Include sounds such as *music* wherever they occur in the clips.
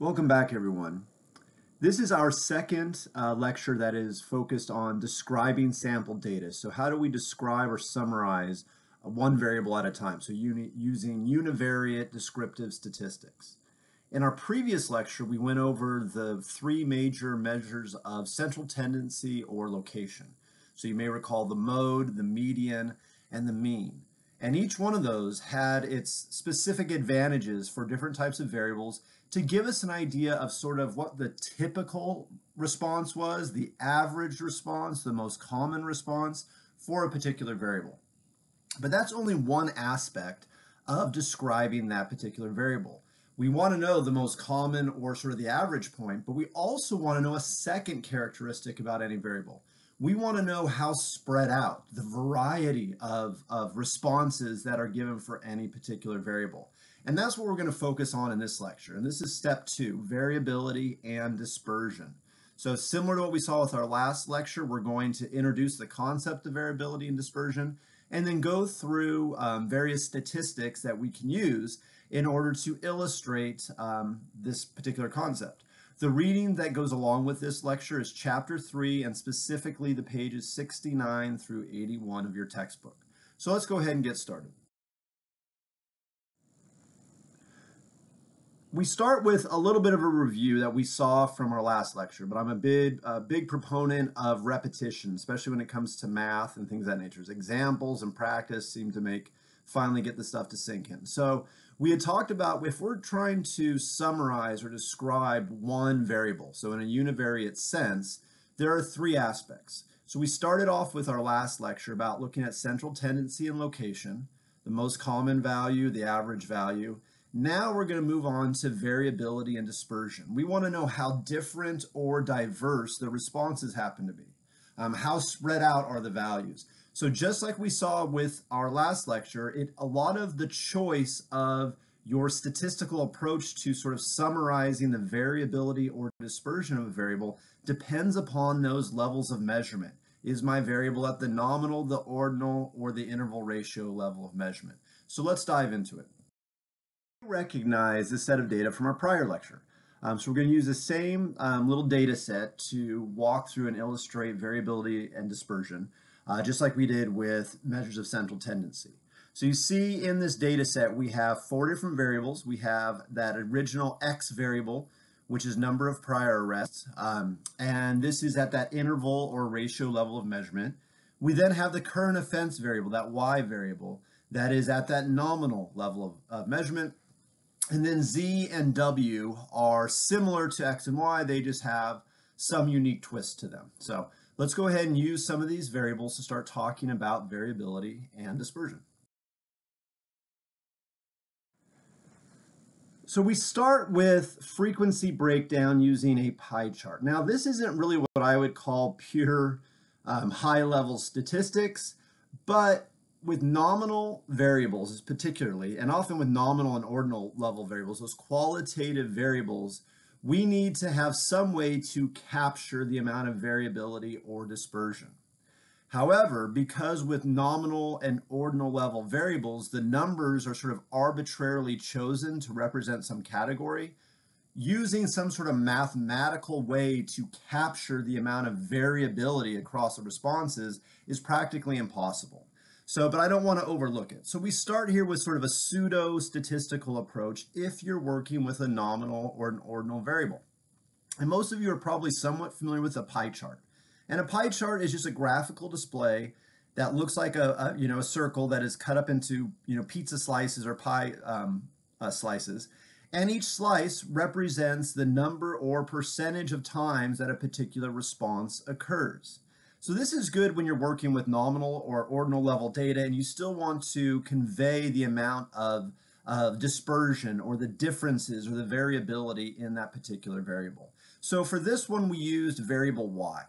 Welcome back, everyone. This is our second uh, lecture that is focused on describing sample data. So how do we describe or summarize uh, one variable at a time? So uni using univariate descriptive statistics. In our previous lecture, we went over the three major measures of central tendency or location. So you may recall the mode, the median, and the mean. And each one of those had its specific advantages for different types of variables to give us an idea of sort of what the typical response was, the average response, the most common response for a particular variable. But that's only one aspect of describing that particular variable. We want to know the most common or sort of the average point, but we also want to know a second characteristic about any variable we want to know how spread out the variety of, of responses that are given for any particular variable. And that's what we're going to focus on in this lecture. And this is step two, variability and dispersion. So similar to what we saw with our last lecture, we're going to introduce the concept of variability and dispersion and then go through um, various statistics that we can use in order to illustrate um, this particular concept. The reading that goes along with this lecture is chapter 3 and specifically the pages 69 through 81 of your textbook. So let's go ahead and get started. We start with a little bit of a review that we saw from our last lecture, but I'm a big, a big proponent of repetition, especially when it comes to math and things of that nature. Examples and practice seem to make finally get the stuff to sink in. So we had talked about if we're trying to summarize or describe one variable, so in a univariate sense, there are three aspects. So we started off with our last lecture about looking at central tendency and location, the most common value, the average value. Now we're going to move on to variability and dispersion. We want to know how different or diverse the responses happen to be. Um, how spread out are the values? So just like we saw with our last lecture, it a lot of the choice of your statistical approach to sort of summarizing the variability or dispersion of a variable depends upon those levels of measurement. Is my variable at the nominal, the ordinal, or the interval ratio level of measurement? So let's dive into it. Recognize this set of data from our prior lecture. Um, so we're going to use the same um, little data set to walk through and illustrate variability and dispersion uh, just like we did with measures of central tendency. So you see in this data set, we have four different variables. We have that original X variable, which is number of prior arrests. Um, and this is at that interval or ratio level of measurement. We then have the current offense variable, that Y variable, that is at that nominal level of, of measurement. And then Z and W are similar to X and Y. They just have some unique twist to them. So Let's go ahead and use some of these variables to start talking about variability and dispersion. So we start with frequency breakdown using a pie chart. Now this isn't really what I would call pure um, high-level statistics, but with nominal variables particularly, and often with nominal and ordinal level variables, those qualitative variables we need to have some way to capture the amount of variability or dispersion. However, because with nominal and ordinal level variables, the numbers are sort of arbitrarily chosen to represent some category, using some sort of mathematical way to capture the amount of variability across the responses is practically impossible. So, but I don't want to overlook it. So we start here with sort of a pseudo statistical approach if you're working with a nominal or an ordinal variable. And most of you are probably somewhat familiar with a pie chart. And a pie chart is just a graphical display that looks like a, a you know a circle that is cut up into you know pizza slices or pie um, uh, slices. And each slice represents the number or percentage of times that a particular response occurs. So this is good when you're working with nominal or ordinal level data and you still want to convey the amount of, of dispersion or the differences or the variability in that particular variable. So for this one, we used variable y.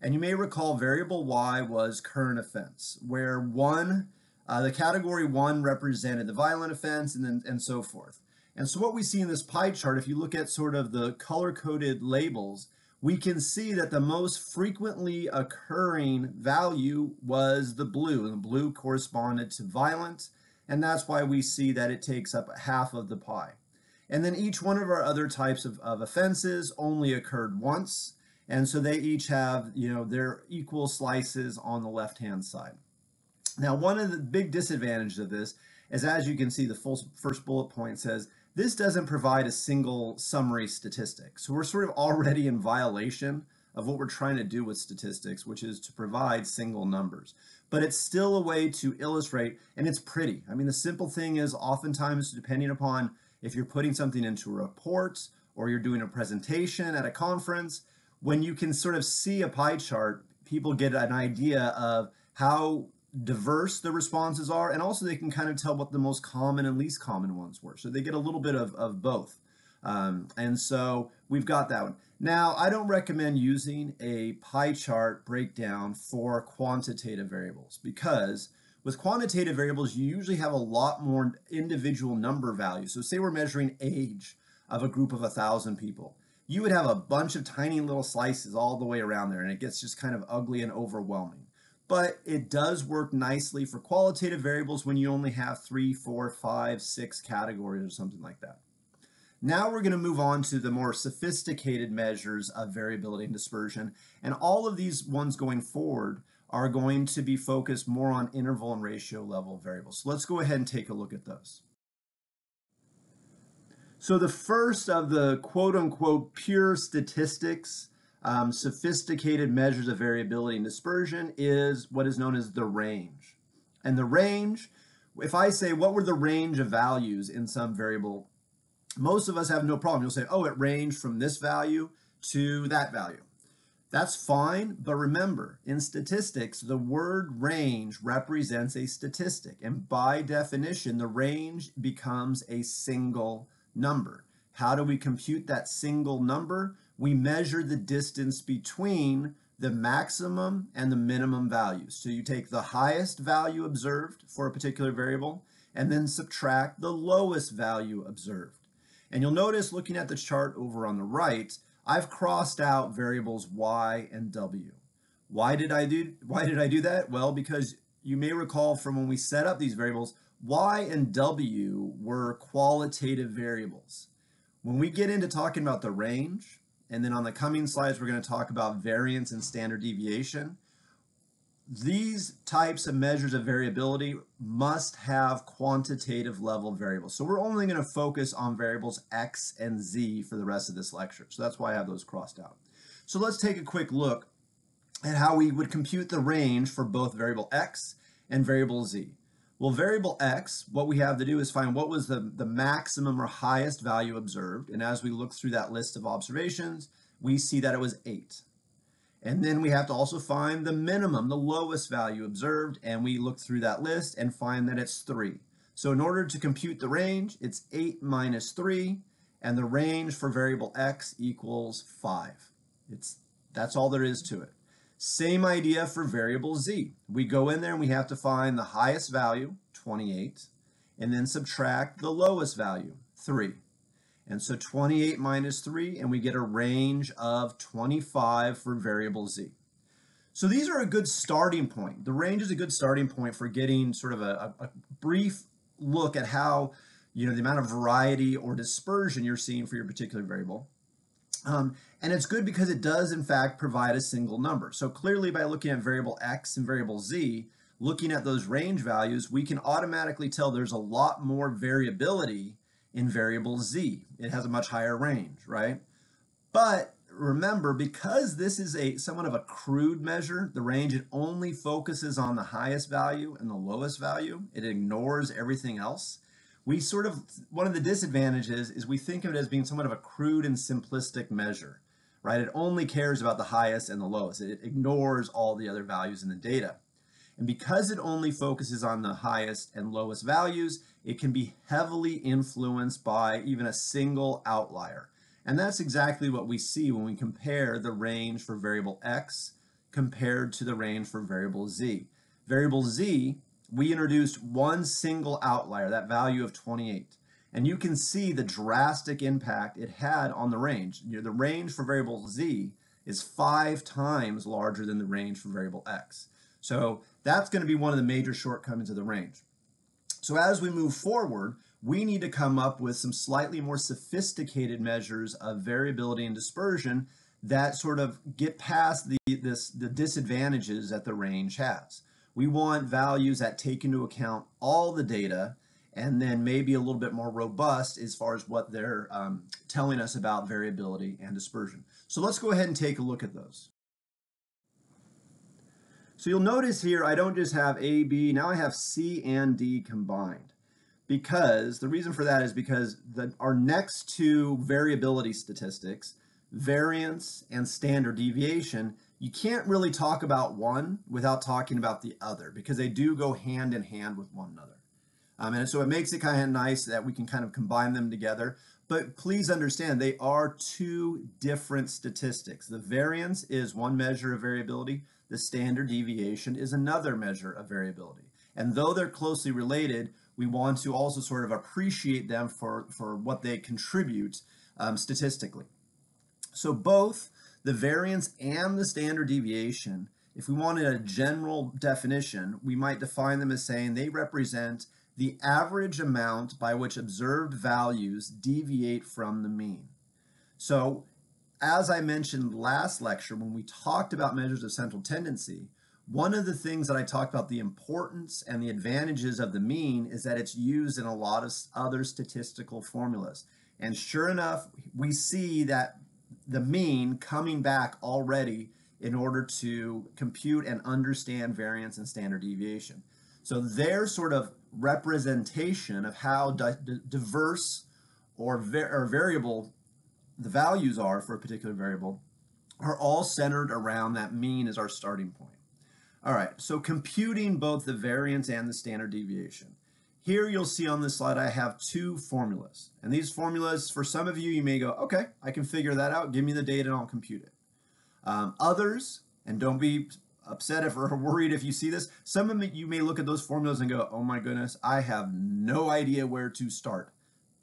And you may recall variable y was current offense, where one, uh, the category one represented the violent offense and then and so forth. And so what we see in this pie chart, if you look at sort of the color-coded labels, we can see that the most frequently occurring value was the blue. And the blue corresponded to violence, and that's why we see that it takes up half of the pie. And then each one of our other types of, of offenses only occurred once. And so they each have, you know, their equal slices on the left-hand side. Now, one of the big disadvantages of this is, as you can see, the full first bullet point says, this doesn't provide a single summary statistic. So we're sort of already in violation of what we're trying to do with statistics, which is to provide single numbers. But it's still a way to illustrate, and it's pretty. I mean, the simple thing is oftentimes, depending upon if you're putting something into a report or you're doing a presentation at a conference, when you can sort of see a pie chart, people get an idea of how diverse the responses are, and also they can kind of tell what the most common and least common ones were. So they get a little bit of, of both. Um, and so we've got that one. Now, I don't recommend using a pie chart breakdown for quantitative variables because with quantitative variables, you usually have a lot more individual number values. So say we're measuring age of a group of a thousand people. You would have a bunch of tiny little slices all the way around there, and it gets just kind of ugly and overwhelming. But it does work nicely for qualitative variables when you only have three, four, five, six categories or something like that. Now we're going to move on to the more sophisticated measures of variability and dispersion. And all of these ones going forward are going to be focused more on interval and ratio level variables. So let's go ahead and take a look at those. So the first of the quote unquote pure statistics, um, sophisticated measures of variability and dispersion is what is known as the range. And the range, if I say what were the range of values in some variable most of us have no problem. You'll say, oh, it ranged from this value to that value. That's fine, but remember, in statistics, the word range represents a statistic, and by definition, the range becomes a single number. How do we compute that single number? We measure the distance between the maximum and the minimum values. So you take the highest value observed for a particular variable, and then subtract the lowest value observed. And you'll notice looking at the chart over on the right, I've crossed out variables y and w. Why did I do why did I do that? Well, because you may recall from when we set up these variables, y and w were qualitative variables. When we get into talking about the range, and then on the coming slides, we're going to talk about variance and standard deviation these types of measures of variability must have quantitative level variables. So we're only going to focus on variables x and z for the rest of this lecture. So that's why I have those crossed out. So let's take a quick look at how we would compute the range for both variable x and variable z. Well, variable x, what we have to do is find what was the, the maximum or highest value observed. And as we look through that list of observations, we see that it was 8. And then we have to also find the minimum, the lowest value observed, and we look through that list and find that it's 3. So in order to compute the range, it's 8 minus 3, and the range for variable x equals 5. It's, that's all there is to it. Same idea for variable z. We go in there and we have to find the highest value, 28, and then subtract the lowest value, 3. And so 28 minus 3, and we get a range of 25 for variable z. So these are a good starting point. The range is a good starting point for getting sort of a, a brief look at how, you know, the amount of variety or dispersion you're seeing for your particular variable. Um, and it's good because it does, in fact, provide a single number. So clearly by looking at variable x and variable z, looking at those range values, we can automatically tell there's a lot more variability in variable z. It has a much higher range, right? But remember, because this is a somewhat of a crude measure, the range, it only focuses on the highest value and the lowest value. It ignores everything else. We sort of, one of the disadvantages is we think of it as being somewhat of a crude and simplistic measure, right? It only cares about the highest and the lowest. It ignores all the other values in the data. And because it only focuses on the highest and lowest values, it can be heavily influenced by even a single outlier. And that's exactly what we see when we compare the range for variable x compared to the range for variable z. Variable z, we introduced one single outlier, that value of 28. And you can see the drastic impact it had on the range. You know, the range for variable z is five times larger than the range for variable x. So that's going to be one of the major shortcomings of the range. So as we move forward, we need to come up with some slightly more sophisticated measures of variability and dispersion that sort of get past the, this, the disadvantages that the range has. We want values that take into account all the data and then maybe a little bit more robust as far as what they're um, telling us about variability and dispersion. So let's go ahead and take a look at those. So you'll notice here I don't just have A, B, now I have C and D combined. Because the reason for that is because the, our next two variability statistics, variance and standard deviation, you can't really talk about one without talking about the other because they do go hand in hand with one another. Um, and so it makes it kind of nice that we can kind of combine them together. But please understand, they are two different statistics. The variance is one measure of variability. The standard deviation is another measure of variability. And though they're closely related, we want to also sort of appreciate them for, for what they contribute um, statistically. So both the variance and the standard deviation, if we wanted a general definition, we might define them as saying they represent the average amount by which observed values deviate from the mean. So, as I mentioned last lecture, when we talked about measures of central tendency, one of the things that I talked about the importance and the advantages of the mean is that it's used in a lot of other statistical formulas. And sure enough, we see that the mean coming back already in order to compute and understand variance and standard deviation. So their sort of representation of how di diverse or, or variable the values are for a particular variable are all centered around that mean as our starting point. All right, so computing both the variance and the standard deviation. Here you'll see on this slide I have two formulas. And these formulas, for some of you, you may go, okay, I can figure that out. Give me the data and I'll compute it. Um, others, and don't be upset if or *laughs* worried if you see this. Some of you may look at those formulas and go, oh my goodness, I have no idea where to start.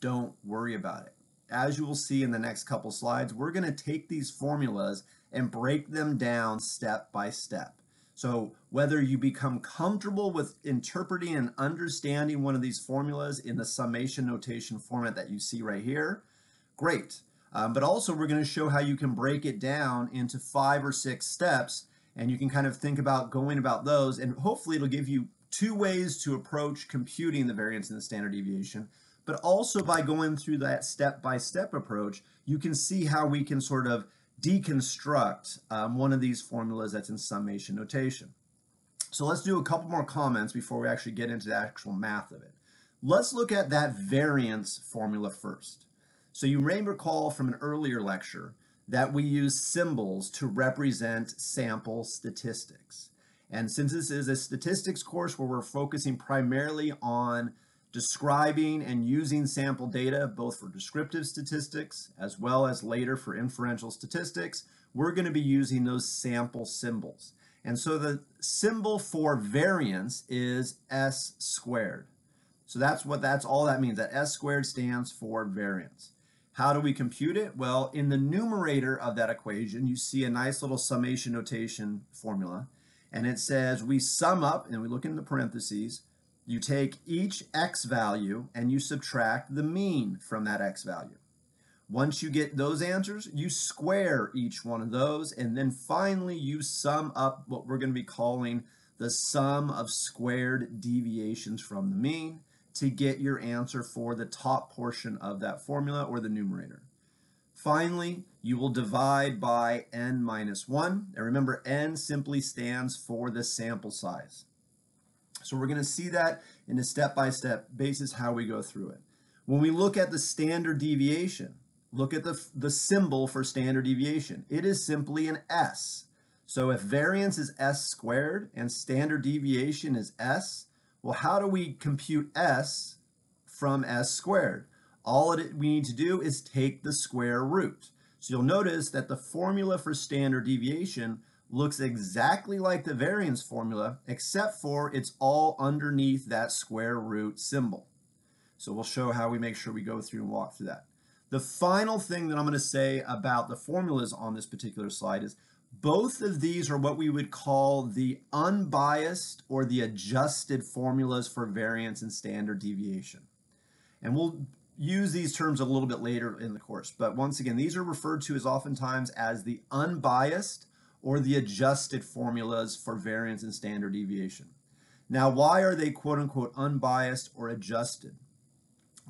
Don't worry about it. As you will see in the next couple slides, we're going to take these formulas and break them down step by step. So whether you become comfortable with interpreting and understanding one of these formulas in the summation notation format that you see right here, great. Um, but also we're going to show how you can break it down into five or six steps and you can kind of think about going about those and hopefully it'll give you two ways to approach computing the variance and the standard deviation but also by going through that step-by-step -step approach you can see how we can sort of deconstruct um, one of these formulas that's in summation notation. So let's do a couple more comments before we actually get into the actual math of it. Let's look at that variance formula first. So you may recall from an earlier lecture that we use symbols to represent sample statistics. And since this is a statistics course where we're focusing primarily on describing and using sample data both for descriptive statistics as well as later for inferential statistics, we're going to be using those sample symbols. And so the symbol for variance is S squared. So that's what that's all that means, that S squared stands for variance. How do we compute it? Well, in the numerator of that equation, you see a nice little summation notation formula. And it says we sum up, and we look in the parentheses, you take each x value and you subtract the mean from that x value. Once you get those answers, you square each one of those, and then finally you sum up what we're going to be calling the sum of squared deviations from the mean to get your answer for the top portion of that formula or the numerator. Finally, you will divide by n minus 1. And remember, n simply stands for the sample size. So we're going to see that in a step-by-step -step basis how we go through it. When we look at the standard deviation, look at the, the symbol for standard deviation. It is simply an S. So if variance is S squared and standard deviation is S, well, how do we compute S from S squared? All it, we need to do is take the square root. So you'll notice that the formula for standard deviation looks exactly like the variance formula, except for it's all underneath that square root symbol. So we'll show how we make sure we go through and walk through that. The final thing that I'm going to say about the formulas on this particular slide is both of these are what we would call the unbiased or the adjusted formulas for variance and standard deviation. And we'll use these terms a little bit later in the course. But once again, these are referred to as oftentimes as the unbiased or the adjusted formulas for variance and standard deviation. Now, why are they quote unquote unbiased or adjusted?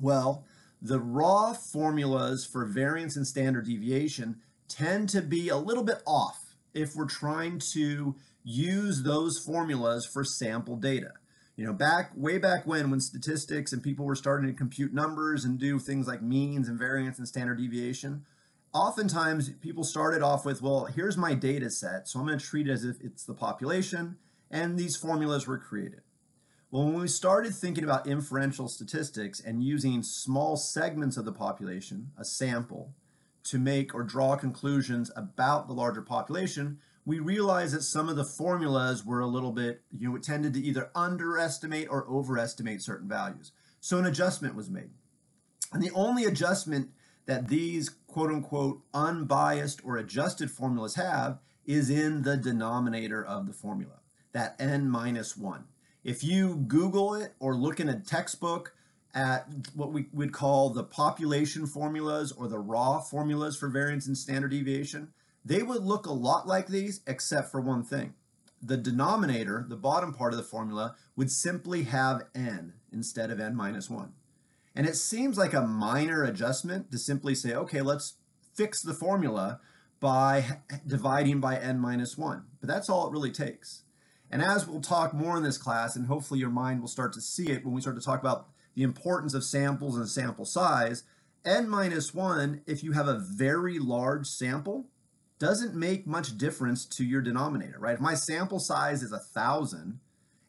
Well, the raw formulas for variance and standard deviation tend to be a little bit off if we're trying to use those formulas for sample data. You know, back way back when, when statistics and people were starting to compute numbers and do things like means and variance and standard deviation, oftentimes people started off with, well, here's my data set, so I'm going to treat it as if it's the population, and these formulas were created. Well, when we started thinking about inferential statistics and using small segments of the population, a sample, to make or draw conclusions about the larger population, we realized that some of the formulas were a little bit, you know, it tended to either underestimate or overestimate certain values. So an adjustment was made. And the only adjustment that these quote unquote unbiased or adjusted formulas have is in the denominator of the formula, that n minus 1. If you Google it or look in a textbook at what we would call the population formulas or the raw formulas for variance and standard deviation, they would look a lot like these except for one thing. The denominator, the bottom part of the formula, would simply have n instead of n minus 1. And it seems like a minor adjustment to simply say, okay, let's fix the formula by dividing by n minus 1. But that's all it really takes. And as we'll talk more in this class, and hopefully your mind will start to see it when we start to talk about the importance of samples and sample size, n minus 1, if you have a very large sample, doesn't make much difference to your denominator, right? If my sample size is a 1,000,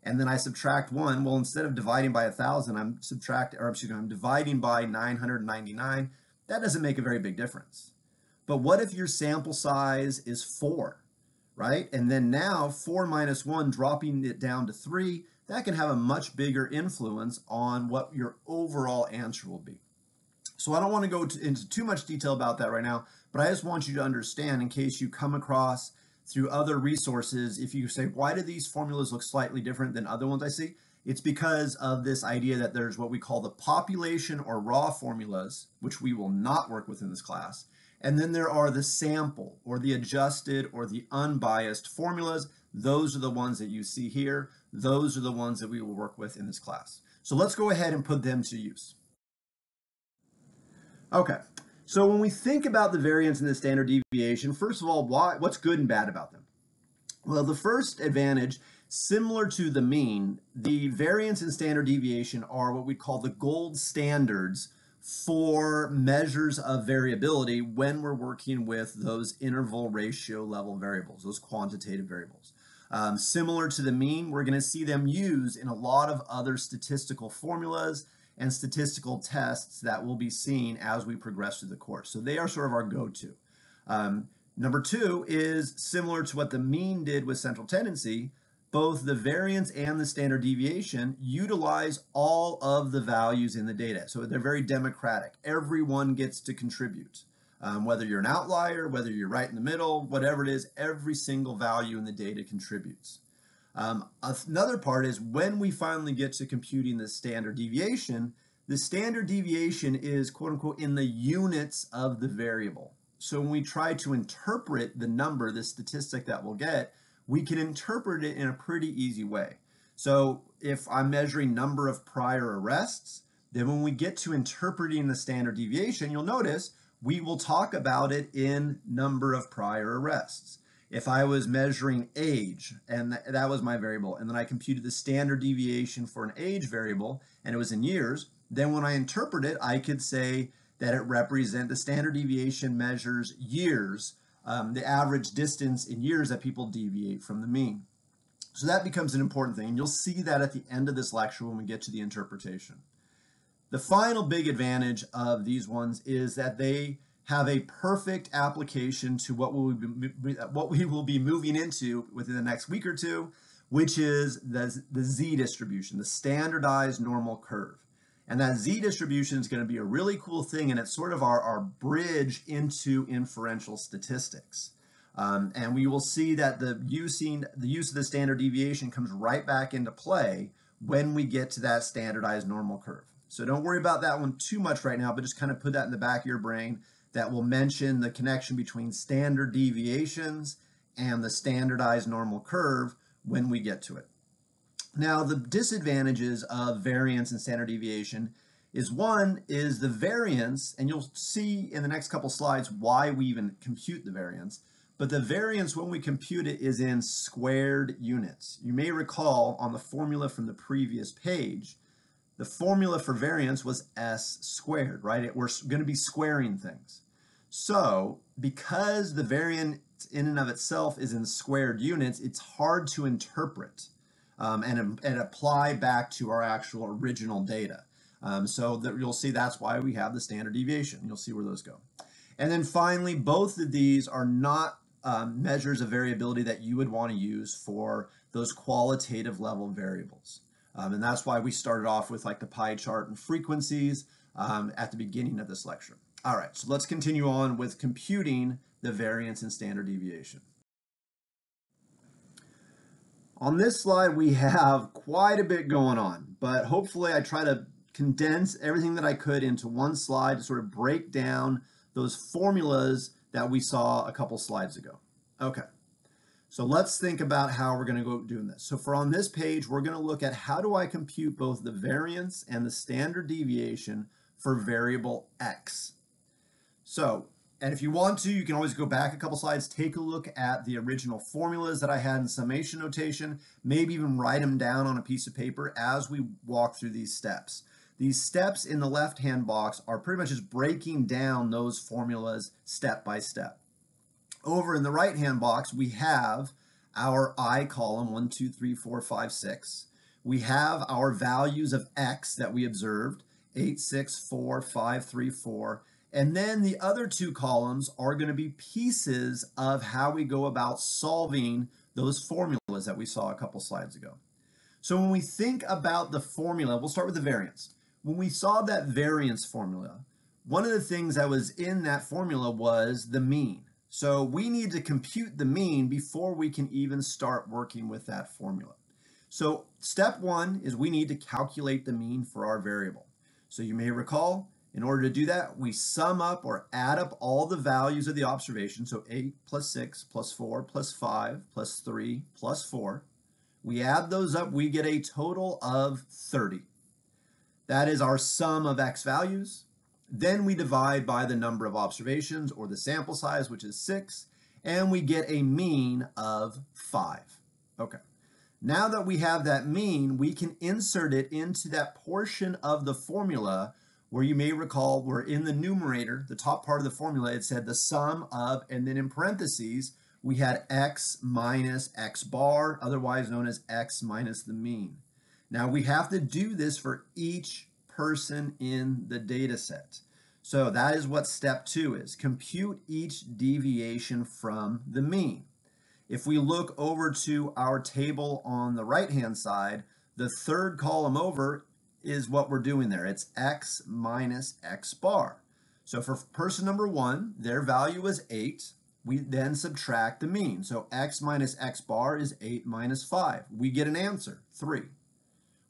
and then I subtract 1, well, instead of dividing by a 1,000, I'm subtracting, or excuse me, I'm dividing by 999. That doesn't make a very big difference. But what if your sample size is 4? right? And then now 4 minus 1, dropping it down to 3, that can have a much bigger influence on what your overall answer will be. So I don't want to go to, into too much detail about that right now, but I just want you to understand in case you come across through other resources, if you say, why do these formulas look slightly different than other ones I see? It's because of this idea that there's what we call the population or raw formulas, which we will not work with in this class, and then there are the sample or the adjusted or the unbiased formulas. Those are the ones that you see here. Those are the ones that we will work with in this class. So let's go ahead and put them to use. Okay, so when we think about the variance and the standard deviation, first of all, why, what's good and bad about them? Well, the first advantage, similar to the mean, the variance and standard deviation are what we call the gold standards for measures of variability when we're working with those interval ratio level variables, those quantitative variables. Um, similar to the mean, we're going to see them used in a lot of other statistical formulas and statistical tests that will be seen as we progress through the course. So they are sort of our go-to. Um, number two is similar to what the mean did with central tendency, both the variance and the standard deviation utilize all of the values in the data. So they're very democratic. Everyone gets to contribute. Um, whether you're an outlier, whether you're right in the middle, whatever it is, every single value in the data contributes. Um, another part is when we finally get to computing the standard deviation, the standard deviation is quote unquote in the units of the variable. So when we try to interpret the number, the statistic that we'll get, we can interpret it in a pretty easy way. So if I'm measuring number of prior arrests, then when we get to interpreting the standard deviation, you'll notice we will talk about it in number of prior arrests. If I was measuring age, and th that was my variable, and then I computed the standard deviation for an age variable, and it was in years, then when I interpret it, I could say that it represent the standard deviation measures years um, the average distance in years that people deviate from the mean. So that becomes an important thing, and you'll see that at the end of this lecture when we get to the interpretation. The final big advantage of these ones is that they have a perfect application to what we will be, what we will be moving into within the next week or two, which is the, the z distribution, the standardized normal curve. And that Z distribution is going to be a really cool thing, and it's sort of our, our bridge into inferential statistics. Um, and we will see that the using the use of the standard deviation comes right back into play when we get to that standardized normal curve. So don't worry about that one too much right now, but just kind of put that in the back of your brain that will mention the connection between standard deviations and the standardized normal curve when we get to it. Now, the disadvantages of variance and standard deviation is one is the variance, and you'll see in the next couple slides why we even compute the variance, but the variance when we compute it is in squared units. You may recall on the formula from the previous page, the formula for variance was s squared, right? It, we're going to be squaring things. So because the variance in and of itself is in squared units, it's hard to interpret um, and, and apply back to our actual original data. Um, so that you'll see that's why we have the standard deviation. You'll see where those go. And then finally, both of these are not um, measures of variability that you would want to use for those qualitative level variables. Um, and that's why we started off with like the pie chart and frequencies um, at the beginning of this lecture. All right, so let's continue on with computing the variance and standard deviation. On this slide, we have quite a bit going on, but hopefully I try to condense everything that I could into one slide to sort of break down those formulas that we saw a couple slides ago. Okay, so let's think about how we're going to go doing this. So for on this page, we're going to look at how do I compute both the variance and the standard deviation for variable x. So, and if you want to, you can always go back a couple slides, take a look at the original formulas that I had in summation notation, maybe even write them down on a piece of paper as we walk through these steps. These steps in the left-hand box are pretty much just breaking down those formulas step by step. Over in the right-hand box, we have our I column, 1, 2, 3, 4, 5, 6. We have our values of x that we observed, 8, 6, 4, 5, 3, 4. And then the other two columns are going to be pieces of how we go about solving those formulas that we saw a couple slides ago. So when we think about the formula, we'll start with the variance when we saw that variance formula, one of the things that was in that formula was the mean. So we need to compute the mean before we can even start working with that formula. So step one is we need to calculate the mean for our variable. So you may recall, in order to do that, we sum up or add up all the values of the observation. So 8 plus 6 plus 4 plus 5 plus 3 plus 4. We add those up, we get a total of 30. That is our sum of x values. Then we divide by the number of observations or the sample size, which is six, and we get a mean of five. Okay. Now that we have that mean, we can insert it into that portion of the formula where you may recall we're in the numerator, the top part of the formula, it said the sum of, and then in parentheses, we had x minus x bar, otherwise known as x minus the mean. Now we have to do this for each person in the data set. So that is what step two is. Compute each deviation from the mean. If we look over to our table on the right-hand side, the third column over is what we're doing there. It's x minus x bar. So for person number one, their value was 8. We then subtract the mean. So x minus x bar is 8 minus 5. We get an answer, 3.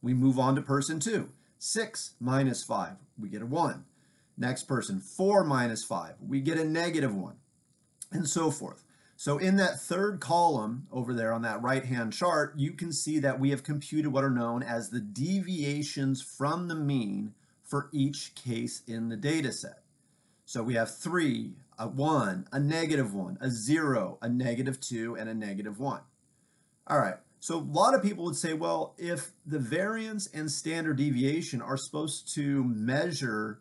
We move on to person 2. 6 minus 5, we get a 1. Next person, 4 minus 5, we get a negative 1, and so forth. So in that third column over there on that right-hand chart, you can see that we have computed what are known as the deviations from the mean for each case in the data set. So we have 3, a 1, a negative 1, a 0, a negative 2, and a negative 1. All right, so a lot of people would say, well, if the variance and standard deviation are supposed to measure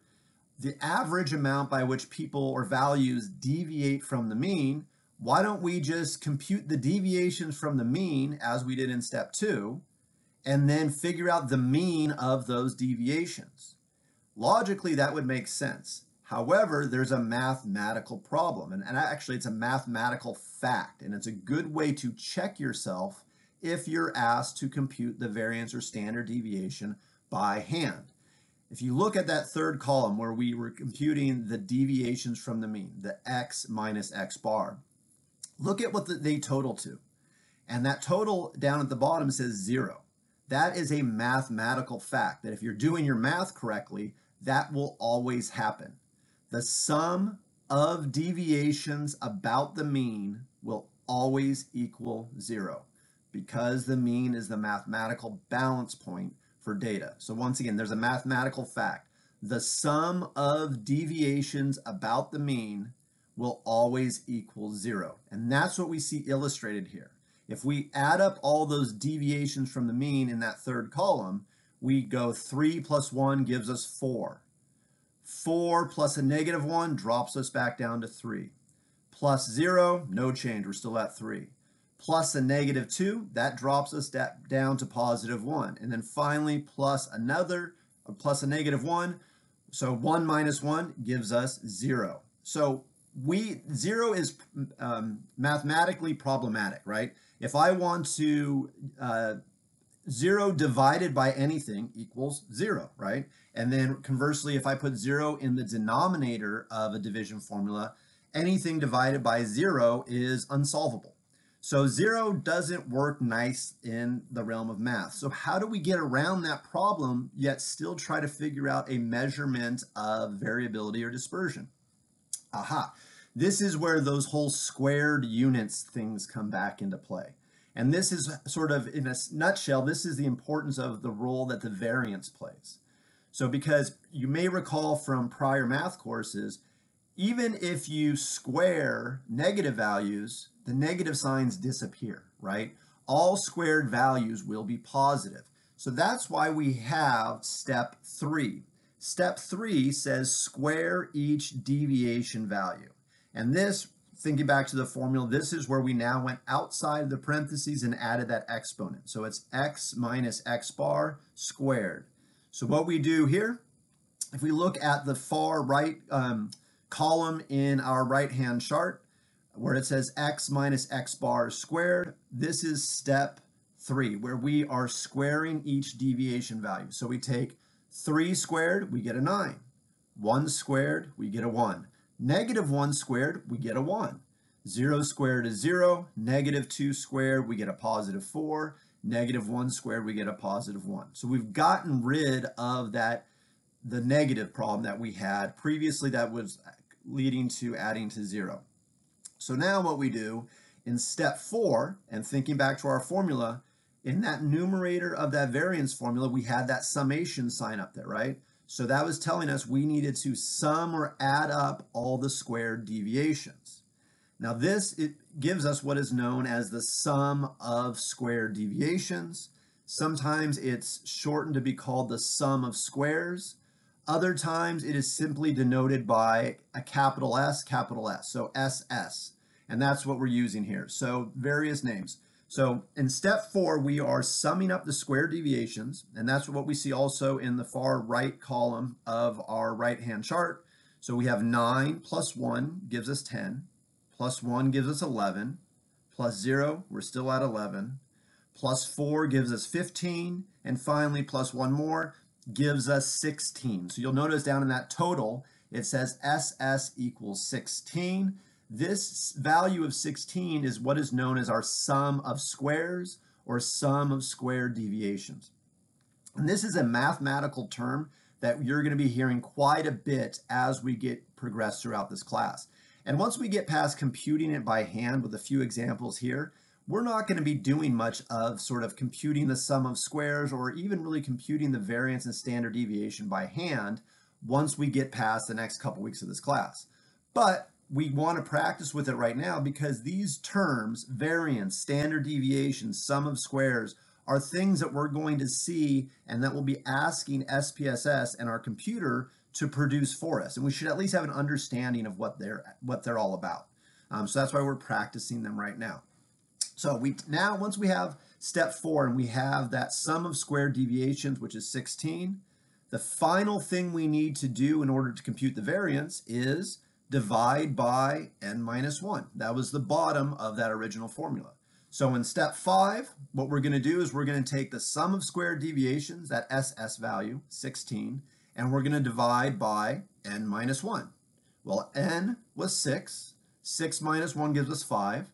the average amount by which people or values deviate from the mean, why don't we just compute the deviations from the mean as we did in step two, and then figure out the mean of those deviations? Logically, that would make sense. However, there's a mathematical problem, and, and actually it's a mathematical fact, and it's a good way to check yourself if you're asked to compute the variance or standard deviation by hand. If you look at that third column where we were computing the deviations from the mean, the x minus x bar, look at what the, they total to. And that total down at the bottom says zero. That is a mathematical fact that if you're doing your math correctly, that will always happen. The sum of deviations about the mean will always equal zero because the mean is the mathematical balance point for data. So once again, there's a mathematical fact. The sum of deviations about the mean will always equal zero. And that's what we see illustrated here. If we add up all those deviations from the mean in that third column, we go 3 plus 1 gives us 4. 4 plus a negative 1 drops us back down to 3. Plus 0, no change, we're still at 3 plus a negative 2, that drops us down to positive 1. And then finally, plus another, uh, plus a negative 1. So 1 minus 1 gives us 0. So we 0 is um, mathematically problematic, right? If I want to, uh, 0 divided by anything equals 0, right? And then conversely, if I put 0 in the denominator of a division formula, anything divided by 0 is unsolvable. So zero doesn't work nice in the realm of math. So how do we get around that problem yet still try to figure out a measurement of variability or dispersion? Aha, this is where those whole squared units things come back into play. And this is sort of, in a nutshell, this is the importance of the role that the variance plays. So because you may recall from prior math courses, even if you square negative values, the negative signs disappear, right? All squared values will be positive. So that's why we have step three. Step three says square each deviation value. And this, thinking back to the formula, this is where we now went outside of the parentheses and added that exponent. So it's x minus x bar squared. So what we do here, if we look at the far right um, column in our right-hand chart, where it says x minus x bar squared. This is step three, where we are squaring each deviation value. So we take 3 squared, we get a 9. 1 squared, we get a 1. Negative 1 squared, we get a 1. 0 squared is 0. Negative 2 squared, we get a positive 4. Negative 1 squared, we get a positive 1. So we've gotten rid of that, the negative problem that we had previously that was leading to adding to 0. So now what we do in step four, and thinking back to our formula, in that numerator of that variance formula, we had that summation sign up there, right? So that was telling us we needed to sum or add up all the squared deviations. Now this it gives us what is known as the sum of squared deviations. Sometimes it's shortened to be called the sum of squares. Other times it is simply denoted by a capital S, capital S, so SS. And that's what we're using here. So various names. So in step four, we are summing up the square deviations, and that's what we see also in the far right column of our right-hand chart. So we have 9 plus 1 gives us 10, plus 1 gives us 11, plus 0, we're still at 11, plus 4 gives us 15, and finally plus 1 more gives us 16. So you'll notice down in that total, it says SS equals 16. This value of 16 is what is known as our sum of squares or sum of square deviations. And this is a mathematical term that you're going to be hearing quite a bit as we get progress throughout this class. And once we get past computing it by hand with a few examples here, we're not going to be doing much of sort of computing the sum of squares or even really computing the variance and standard deviation by hand once we get past the next couple weeks of this class. But we want to practice with it right now because these terms, variance, standard deviation, sum of squares, are things that we're going to see and that we'll be asking SPSS and our computer to produce for us. And we should at least have an understanding of what they're, what they're all about. Um, so that's why we're practicing them right now. So we now, once we have step four and we have that sum of square deviations, which is 16, the final thing we need to do in order to compute the variance is divide by n minus 1. That was the bottom of that original formula. So in step 5, what we're going to do is we're going to take the sum of square deviations, that SS value, 16, and we're going to divide by n minus 1. Well, n was 6. 6 minus 1 gives us 5.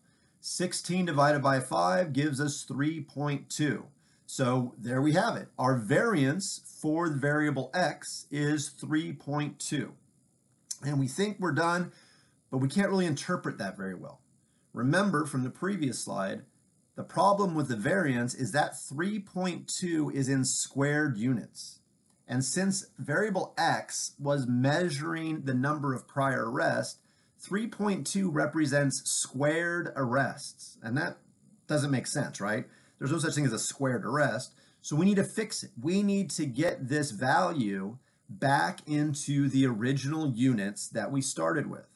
16 divided by 5 gives us 3.2. So there we have it. Our variance for the variable x is 3.2. And we think we're done, but we can't really interpret that very well. Remember from the previous slide, the problem with the variance is that 3.2 is in squared units. And since variable x was measuring the number of prior arrests, 3.2 represents squared arrests. And that doesn't make sense, right? There's no such thing as a squared arrest. So we need to fix it. We need to get this value back into the original units that we started with.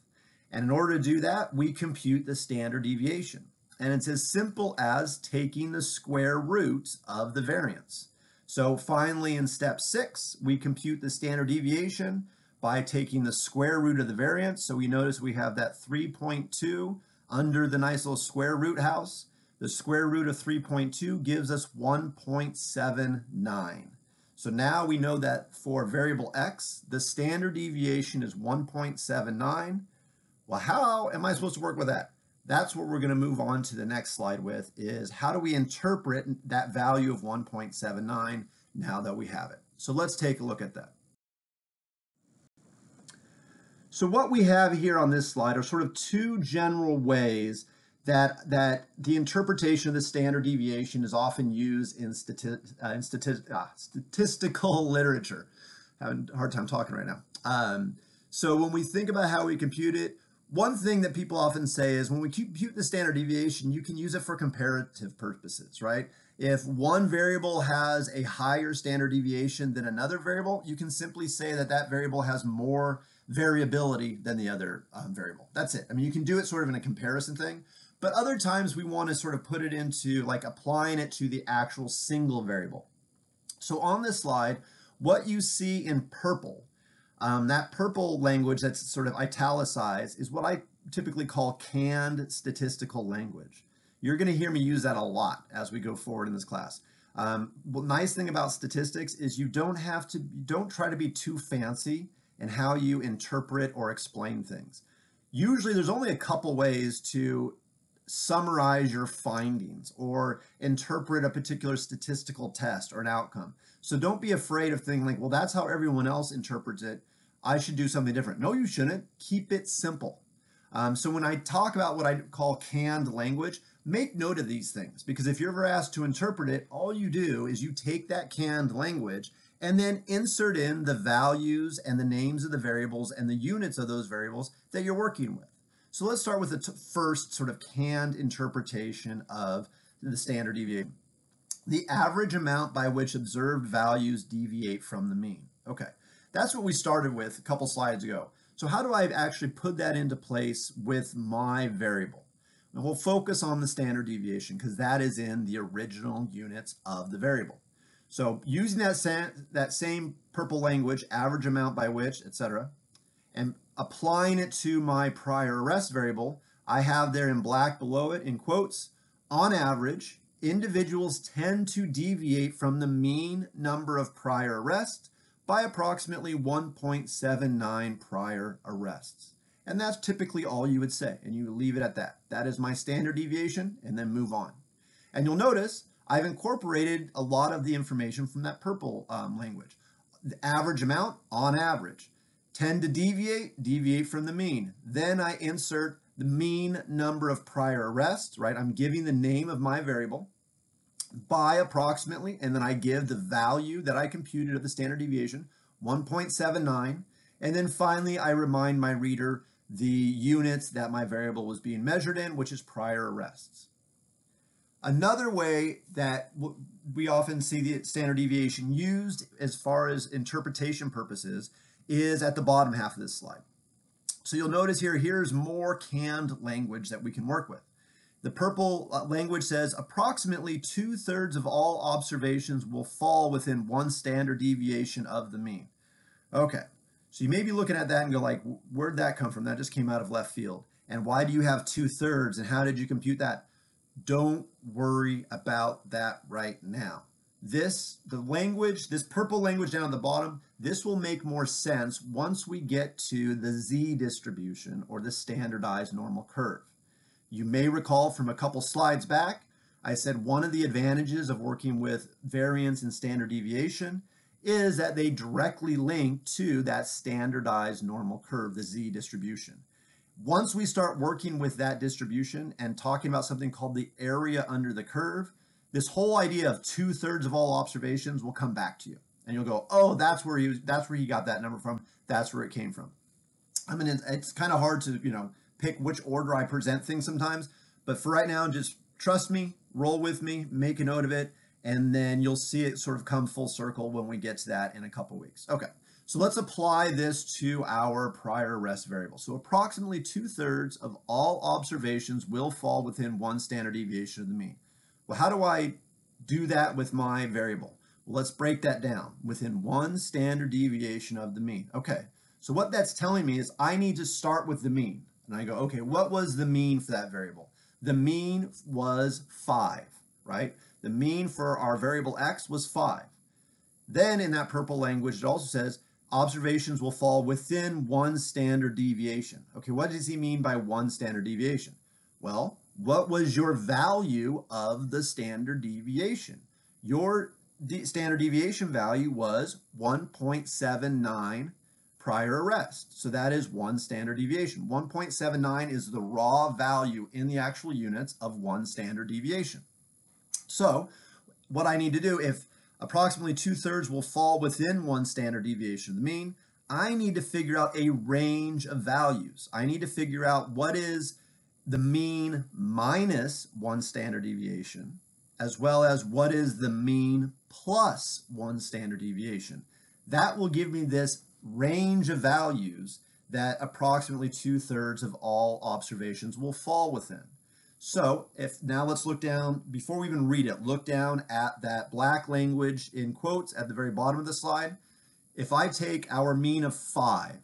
And in order to do that, we compute the standard deviation. And it's as simple as taking the square root of the variance. So finally, in step six, we compute the standard deviation by taking the square root of the variance. So we notice we have that 3.2 under the nice little square root house. The square root of 3.2 gives us 1.79. So now we know that for variable x, the standard deviation is 1.79. Well, how am I supposed to work with that? That's what we're going to move on to the next slide with is how do we interpret that value of 1.79 now that we have it. So let's take a look at that. So what we have here on this slide are sort of two general ways that that the interpretation of the standard deviation is often used in, stati uh, in stati uh, statistical *laughs* literature. Having a hard time talking right now. Um, so when we think about how we compute it, one thing that people often say is when we compute the standard deviation, you can use it for comparative purposes, right? If one variable has a higher standard deviation than another variable, you can simply say that that variable has more variability than the other um, variable. That's it. I mean, you can do it sort of in a comparison thing, but other times we want to sort of put it into like applying it to the actual single variable. So on this slide, what you see in purple, um, that purple language that's sort of italicized is what I typically call canned statistical language. You're going to hear me use that a lot as we go forward in this class. Um, well, nice thing about statistics is you don't have to, don't try to be too fancy in how you interpret or explain things. Usually there's only a couple ways to summarize your findings or interpret a particular statistical test or an outcome. So don't be afraid of thinking like, well, that's how everyone else interprets it. I should do something different. No, you shouldn't. Keep it simple. Um, so when I talk about what I call canned language, make note of these things because if you're ever asked to interpret it, all you do is you take that canned language and then insert in the values and the names of the variables and the units of those variables that you're working with. So let's start with the first sort of canned interpretation of the standard deviation. The average amount by which observed values deviate from the mean. Okay, that's what we started with a couple slides ago. So how do I actually put that into place with my variable? And we'll focus on the standard deviation because that is in the original units of the variable. So using that, that same purple language, average amount by which, etc., and applying it to my prior arrest variable, I have there in black below it in quotes, on average, individuals tend to deviate from the mean number of prior arrests by approximately 1.79 prior arrests. And that's typically all you would say, and you leave it at that. That is my standard deviation, and then move on. And you'll notice I've incorporated a lot of the information from that purple um, language. The average amount, on average. Tend to deviate, deviate from the mean. Then I insert the mean number of prior arrests, right? I'm giving the name of my variable by approximately, and then I give the value that I computed of the standard deviation, 1.79. And then finally, I remind my reader the units that my variable was being measured in, which is prior arrests. Another way that we often see the standard deviation used as far as interpretation purposes is at the bottom half of this slide. So you'll notice here, here's more canned language that we can work with. The purple uh, language says approximately two thirds of all observations will fall within one standard deviation of the mean. Okay, so you may be looking at that and go like, where'd that come from? That just came out of left field. And why do you have two thirds and how did you compute that? Don't worry about that right now. This, the language, this purple language down at the bottom, this will make more sense once we get to the z distribution or the standardized normal curve. You may recall from a couple slides back, I said one of the advantages of working with variance and standard deviation is that they directly link to that standardized normal curve, the z distribution. Once we start working with that distribution and talking about something called the area under the curve, this whole idea of two thirds of all observations will come back to you. And you'll go, oh, that's where he that's where he got that number from. That's where it came from. I mean, it's, it's kind of hard to, you know, pick which order I present things sometimes. But for right now, just trust me, roll with me, make a note of it, and then you'll see it sort of come full circle when we get to that in a couple weeks. Okay. So let's apply this to our prior arrest variable. So approximately two-thirds of all observations will fall within one standard deviation of the mean. Well, how do I do that with my variable? Well, let's break that down within one standard deviation of the mean. Okay, so what that's telling me is I need to start with the mean. And I go, okay, what was the mean for that variable? The mean was 5, right? The mean for our variable x was 5. Then in that purple language, it also says observations will fall within one standard deviation. Okay, what does he mean by one standard deviation? Well, what was your value of the standard deviation? Your de standard deviation value was 1.79 prior arrest. So that is one standard deviation. 1.79 is the raw value in the actual units of one standard deviation. So what I need to do, if approximately two-thirds will fall within one standard deviation of the mean, I need to figure out a range of values. I need to figure out what is the mean minus one standard deviation, as well as what is the mean plus one standard deviation. That will give me this range of values that approximately two-thirds of all observations will fall within. So if now let's look down, before we even read it, look down at that black language in quotes at the very bottom of the slide. If I take our mean of 5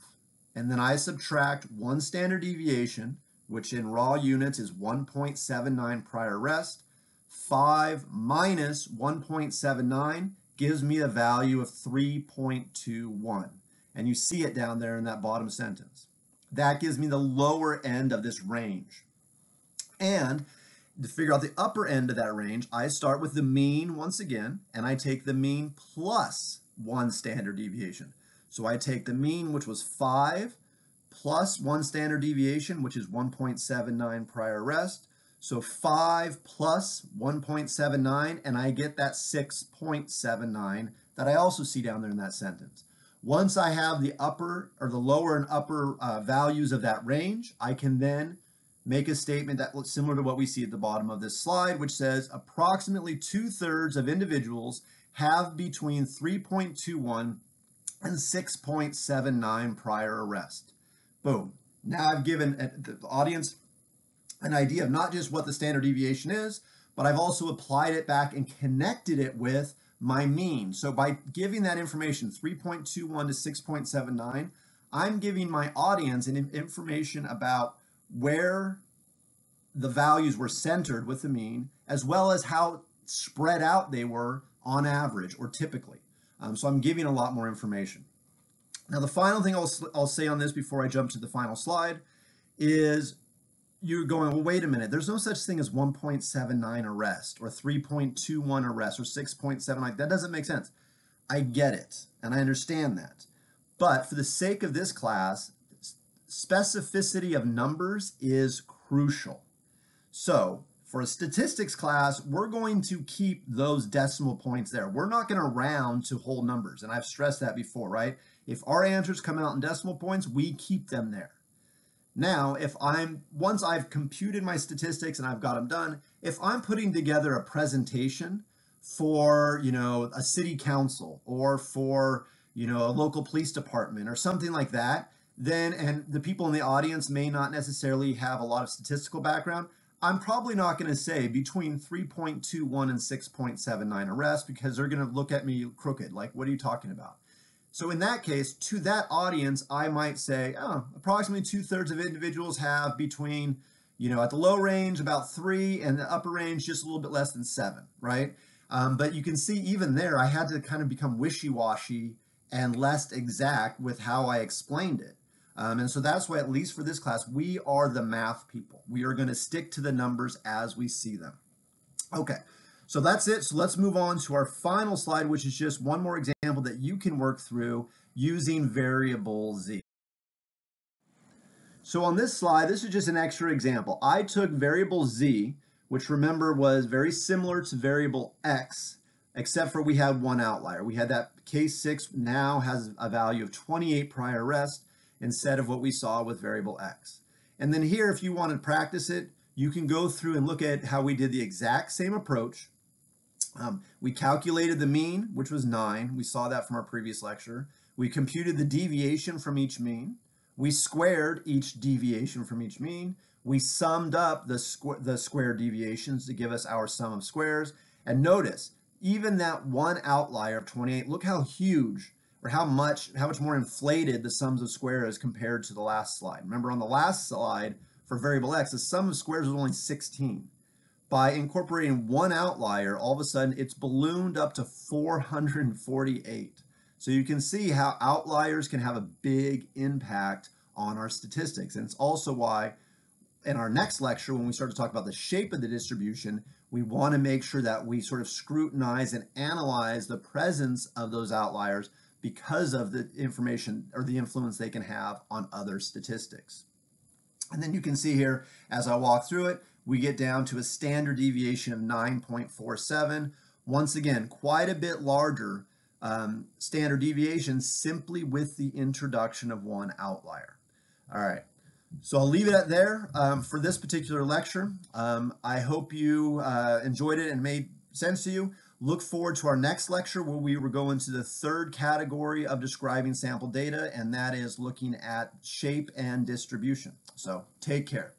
and then I subtract one standard deviation, which in raw units is 1.79 prior rest, 5 minus 1.79 gives me a value of 3.21. And you see it down there in that bottom sentence. That gives me the lower end of this range. And to figure out the upper end of that range, I start with the mean once again, and I take the mean plus one standard deviation. So I take the mean, which was 5, plus one standard deviation, which is 1.79 prior rest. So 5 plus 1.79, and I get that 6.79 that I also see down there in that sentence. Once I have the upper or the lower and upper uh, values of that range, I can then make a statement that looks similar to what we see at the bottom of this slide, which says approximately two-thirds of individuals have between 3.21 and 6.79 prior arrest. Boom. Now I've given uh, the audience an idea of not just what the standard deviation is, but I've also applied it back and connected it with my mean. So by giving that information, 3.21 to 6.79, I'm giving my audience an information about where the values were centered with the mean, as well as how spread out they were on average or typically. Um, so I'm giving a lot more information. Now the final thing I'll, I'll say on this before I jump to the final slide is you're going, well, wait a minute, there's no such thing as 1.79 arrest or 3.21 arrest or 6.79. That doesn't make sense. I get it, and I understand that. But for the sake of this class, specificity of numbers is crucial. So for a statistics class, we're going to keep those decimal points there. We're not going to round to whole numbers, and I've stressed that before, right? If our answers come out in decimal points, we keep them there. Now, if I'm, once I've computed my statistics and I've got them done, if I'm putting together a presentation for, you know, a city council or for, you know, a local police department or something like that, then, and the people in the audience may not necessarily have a lot of statistical background, I'm probably not going to say between 3.21 and 6.79 arrests because they're going to look at me crooked. Like, what are you talking about? So in that case, to that audience, I might say, oh, approximately two thirds of individuals have between, you know, at the low range, about three, and the upper range, just a little bit less than seven, right? Um, but you can see even there, I had to kind of become wishy-washy and less exact with how I explained it. Um, and so that's why, at least for this class, we are the math people. We are going to stick to the numbers as we see them. Okay, so that's it. So let's move on to our final slide, which is just one more example that you can work through using variable z. So on this slide, this is just an extra example. I took variable z, which remember was very similar to variable x, except for we had one outlier. We had that case 6 now has a value of 28 prior rest instead of what we saw with variable x. And then here, if you want to practice it, you can go through and look at how we did the exact same approach. Um, we calculated the mean, which was 9. We saw that from our previous lecture. We computed the deviation from each mean. We squared each deviation from each mean. We summed up the, squ the square deviations to give us our sum of squares. And notice, even that one outlier of 28, look how huge or how much how much more inflated the sums of squares compared to the last slide. Remember on the last slide for variable x, the sum of squares was only 16. By incorporating one outlier, all of a sudden it's ballooned up to 448. So you can see how outliers can have a big impact on our statistics. And it's also why in our next lecture, when we start to talk about the shape of the distribution, we want to make sure that we sort of scrutinize and analyze the presence of those outliers because of the information or the influence they can have on other statistics. And then you can see here, as I walk through it, we get down to a standard deviation of 9.47. Once again, quite a bit larger um, standard deviation simply with the introduction of one outlier. All right, so I'll leave it at there um, for this particular lecture. Um, I hope you uh, enjoyed it and made sense to you. Look forward to our next lecture where we will go into the third category of describing sample data, and that is looking at shape and distribution. So take care.